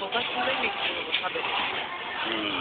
sokak. Hmm.